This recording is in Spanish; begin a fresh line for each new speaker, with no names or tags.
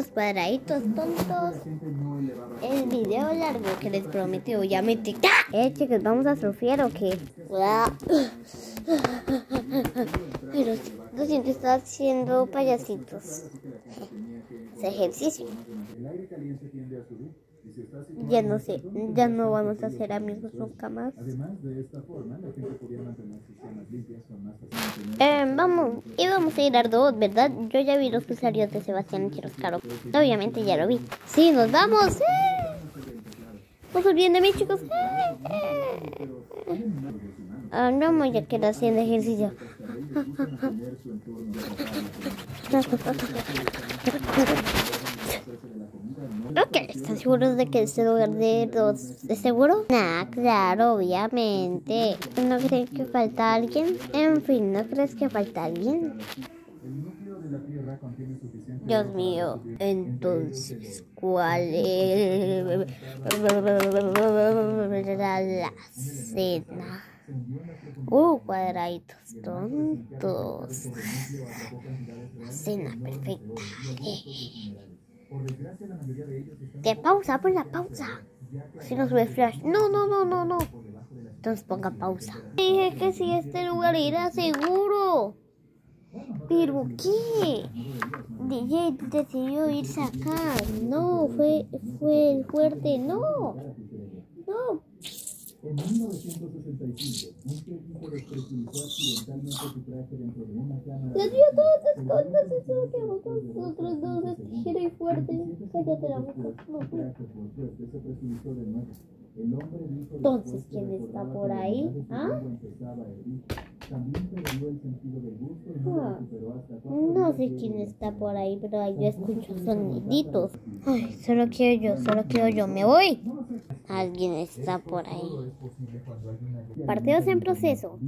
Los cuadraditos tontos. El video largo que les prometí, obviamente. ¡Ah! Eh, chicos, ¿vamos a surfear o qué? Pero lo siento, está haciendo payasitos. Ese ejercicio. Ya no sé, ya no vamos a ser amigos nunca más. Eh, vamos, íbamos a ir a Ardot, ¿verdad? Yo ya vi los pisarios de Sebastián Chiroscaro. Obviamente ya lo vi. Sí, nos vamos. ¡Eh! No se olviden de mí, chicos. ¡Eh! ¡Eh! Ah, no me ya quiero haciendo ejercicio. ¿están seguros de que es el lugar de dos de seguro? Nah, claro, obviamente. ¿No crees que falta alguien? En fin, ¿no crees que falta alguien? Dios mío, entonces, ¿cuál es la cena? Uh, cuadraditos tontos. La cena perfecta. De pausa, pon la pausa. Si no sube flash. No, no, no, no, no. Entonces ponga pausa. Dije que si este lugar era seguro. ¿Pero qué? DJ decidió irse acá. No, fue, fue el fuerte. No. No.
En 1965, un técnico despresurizó accidentalmente su traje dentro de una cámara.
Les dio todas las cosas y solo quedamos con nosotros dos. Cállate la boca. Entonces, ¿quién está por ahí? ¿Ah?
no
Ah. No sé quién está por ahí, pero yo escucho soniditos. Ay, solo quiero yo, solo quiero yo. Me voy. Alguien está por ahí. Partidos en proceso.